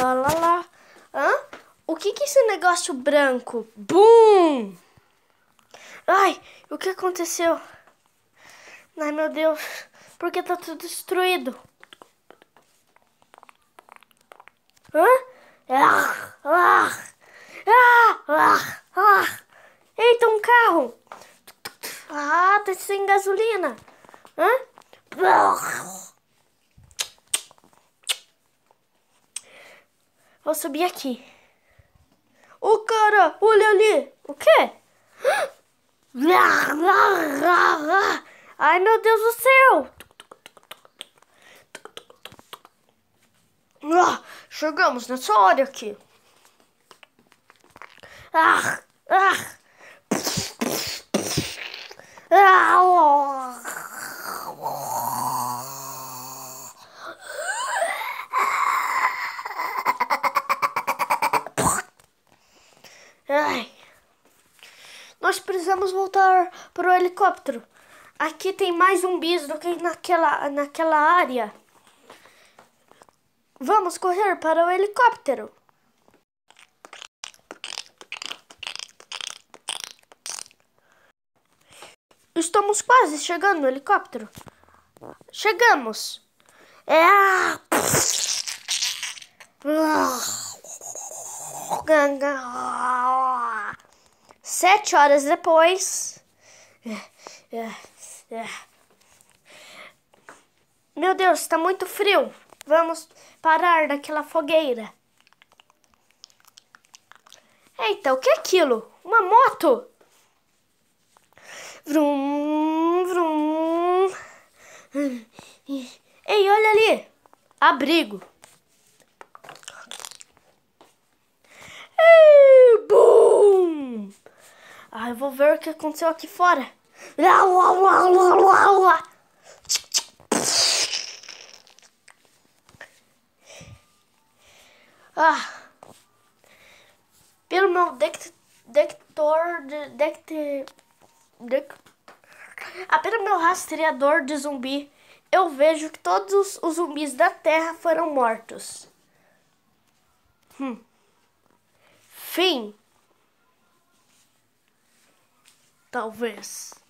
lá, lá, lá. Hã? O que que é esse negócio branco? Bum! Ai, o que aconteceu? Ai, meu Deus. Por que tá tudo destruído? Hã? Ah, ah, ah, ah, ah. Eita, um carro. Ah, tá sem gasolina. Hã? Vou subir aqui. Ô, cara, olha ali. O quê? Ai, meu Deus do céu. Ah, chegamos nessa hora aqui. Ah, ah. Ah, Ai. Nós precisamos voltar para o helicóptero. Aqui tem mais zumbis do que naquela, naquela área. Vamos correr para o helicóptero. Estamos quase chegando no helicóptero. Chegamos. É. Sete horas depois. Meu Deus, está muito frio. Vamos parar naquela fogueira. Eita, o que é aquilo? Uma moto? Vrum, vrum. Ei, olha ali. Abrigo. Ei, bum! Ah, eu vou ver o que aconteceu aqui fora. Ah, pelo meu detector de, de, de, ah, pelo meu rastreador de zumbi, eu vejo que todos os zumbis da Terra foram mortos. Hum. Fim. Talvez.